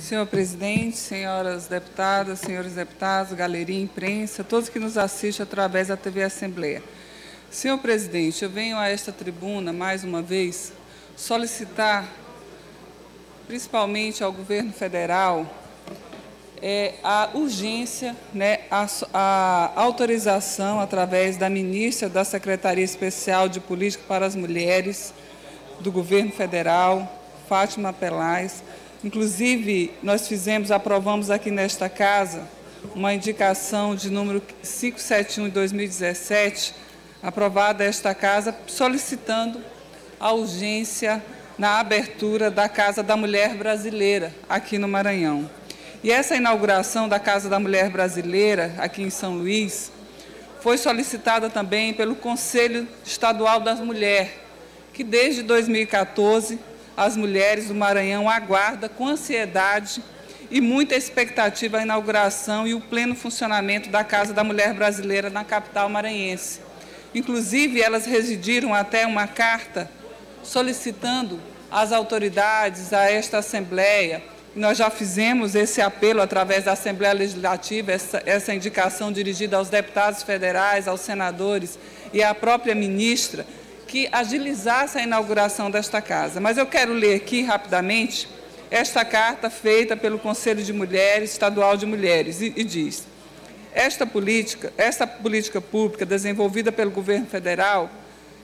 Senhor presidente, senhoras deputadas, senhores deputados, galeria, imprensa, todos que nos assistem através da TV Assembleia. Senhor presidente, eu venho a esta tribuna, mais uma vez, solicitar, principalmente ao governo federal, é, a urgência, né, a, a, autorização através da ministra da Secretaria Especial de Política para as Mulheres do governo federal, Fátima Pelais. Inclusive, nós fizemos, aprovamos aqui nesta casa, uma indicação de número 571 de 2017, aprovada esta casa, solicitando a urgência na abertura da Casa da Mulher Brasileira, aqui no Maranhão. E essa inauguração da Casa da Mulher Brasileira, aqui em São Luís, foi solicitada também pelo Conselho Estadual das Mulheres, que desde 2014 as mulheres do Maranhão aguardam com ansiedade e muita expectativa a inauguração e o pleno funcionamento da Casa da Mulher Brasileira na capital maranhense. Inclusive, elas residiram até uma carta solicitando às autoridades, a esta Assembleia, nós já fizemos esse apelo através da Assembleia Legislativa, essa, essa indicação dirigida aos deputados federais, aos senadores e à própria ministra, que agilizasse a inauguração desta casa. Mas eu quero ler aqui rapidamente esta carta feita pelo Conselho de Mulheres, Estadual de Mulheres, e, e diz: esta política, esta política pública desenvolvida pelo governo federal,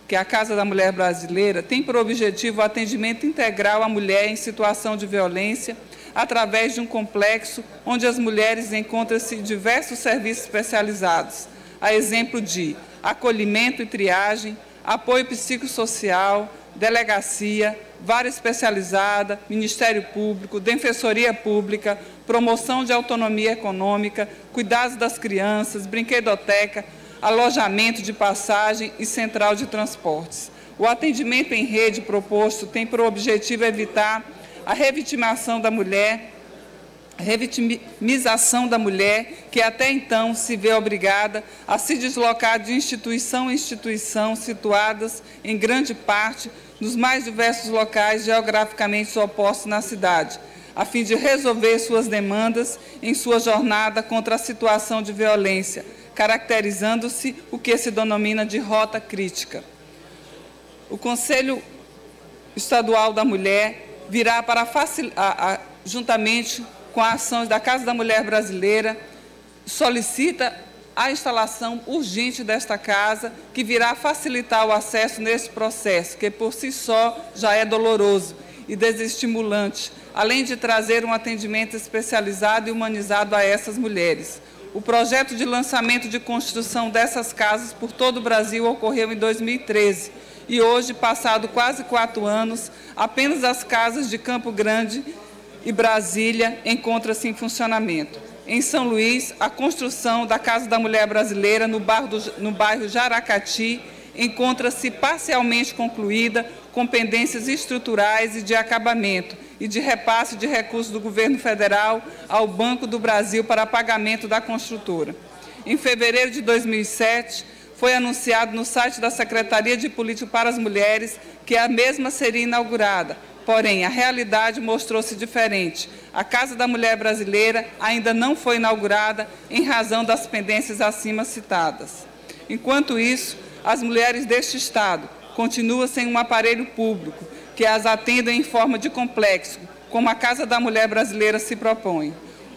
que é a Casa da Mulher Brasileira, tem por objetivo o atendimento integral à mulher em situação de violência através de um complexo onde as mulheres encontram-se diversos serviços especializados, a exemplo de acolhimento e triagem, apoio psicossocial, delegacia, vara especializada, Ministério Público, Defensoria Pública, promoção de autonomia econômica, cuidados das crianças, brinquedoteca, alojamento de passagem e central de transportes. O atendimento em rede proposto tem por objetivo evitar a revitimação da mulher, revitimização da mulher, que até então se vê obrigada a se deslocar de instituição em instituição, situadas, em grande parte, nos mais diversos locais geograficamente opostos na cidade, a fim de resolver suas demandas em sua jornada contra a situação de violência, caracterizando-se o que se denomina de rota crítica. O Conselho Estadual da Mulher virá para facilitar, juntamente com a ação da Casa da Mulher Brasileira, solicita a instalação urgente desta casa, que virá facilitar o acesso nesse processo, que por si só já é doloroso e desestimulante, além de trazer um atendimento especializado e humanizado a essas mulheres. O projeto de lançamento de construção dessas casas por todo o Brasil ocorreu em 2013 e hoje, passado quase quatro anos, apenas as casas de Campo Grande e Brasília encontram-se em funcionamento. Em São Luís, a construção da Casa da Mulher Brasileira no bairro, do, no bairro Jaracati encontra-se parcialmente concluída, com pendências estruturais e de acabamento e de repasse de recursos do governo federal ao Banco do Brasil para pagamento da construtora. Em fevereiro de 2007, foi anunciado no site da Secretaria de Política para as Mulheres que a mesma seria inaugurada. Porém, a realidade mostrou-se diferente. A Casa da Mulher Brasileira ainda não foi inaugurada em razão das pendências acima citadas. Enquanto isso, as mulheres deste Estado continuam sem um aparelho público que as atenda em forma de complexo, como a Casa da Mulher Brasileira se propõe.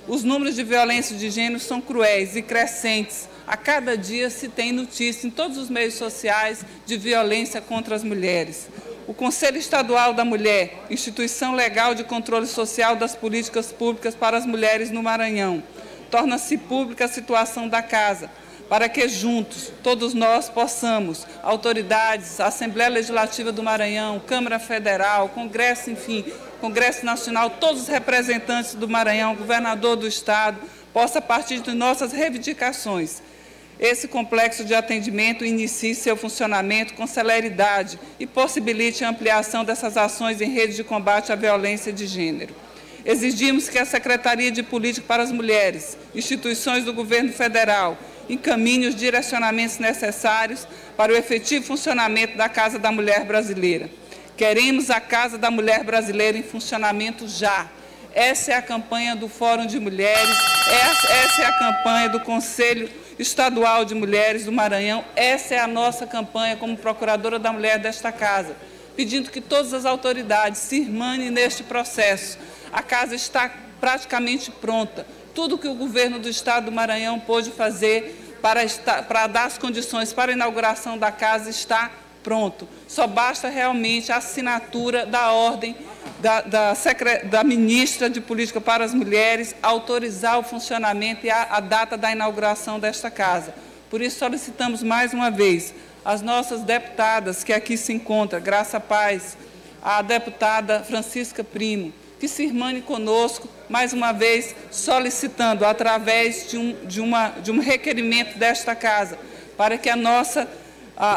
Os números de violência de gênero são cruéis e crescentes, a cada dia se tem notícia em todos os meios sociais de violência contra as mulheres. O Conselho Estadual da Mulher, instituição legal de controle social das políticas públicas para as mulheres no Maranhão, torna-se pública a situação da casa, para que juntos, todos nós possamos, autoridades, Assembleia Legislativa do Maranhão, Câmara Federal, Congresso, enfim, Congresso Nacional, todos os representantes do Maranhão, governador do Estado, possa, partir de nossas reivindicações, esse complexo de atendimento inicie seu funcionamento com celeridade e possibilite a ampliação dessas ações em rede de combate à violência de gênero. Exigimos que a Secretaria de Política para as Mulheres, instituições do governo federal, encaminhem os direcionamentos necessários para o efetivo funcionamento da Casa da Mulher Brasileira. Queremos a Casa da Mulher Brasileira em funcionamento já. Essa é a campanha do Fórum de Mulheres, essa, essa é a campanha do Conselho Estadual de Mulheres do Maranhão, essa é a nossa campanha como Procuradora da Mulher desta Casa, pedindo que todas as autoridades se irmanem neste processo. A casa está praticamente pronta. Tudo que o governo do Estado do Maranhão pôde fazer para, estar, para dar as condições para a inauguração da casa está pronto. Só basta realmente a assinatura da ordem da, da, da, ministra de Política para as Mulheres autorizar o funcionamento e a, a data da inauguração desta casa. Por isso, solicitamos mais uma vez as nossas deputadas que aqui se encontram, Graça Paz, a deputada Francisca Primo, que se irmane conosco, mais uma vez solicitando, através de um, de uma, de um requerimento desta casa, para que a nossa, a,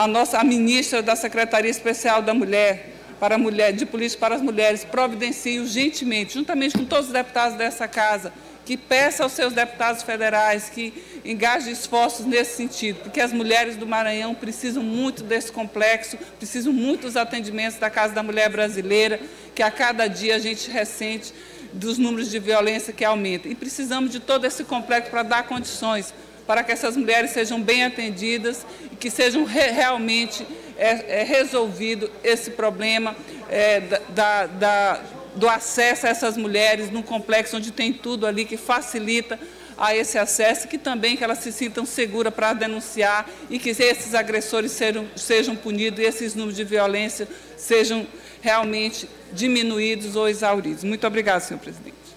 a, a nossa a ministra da Secretaria Especial da Mulher, para a mulher, de política para as mulheres providencie urgentemente, juntamente com todos os deputados dessa casa, que peça aos seus deputados federais que engajem esforços nesse sentido, porque as mulheres do Maranhão precisam muito desse complexo, precisam muito dos atendimentos da Casa da Mulher Brasileira, que a cada dia a gente ressente dos números de violência que aumentam. E precisamos de todo esse complexo para dar condições para que essas mulheres sejam bem atendidas e que sejam re realmente é, é resolvido esse problema é, da, da, do acesso a essas mulheres num complexo onde tem tudo ali que facilita a esse acesso, que também que elas se sintam seguras para denunciar e que esses agressores sejam, sejam punidos e esses números de violência sejam realmente diminuídos ou exauridos. Muito obrigada, senhor presidente.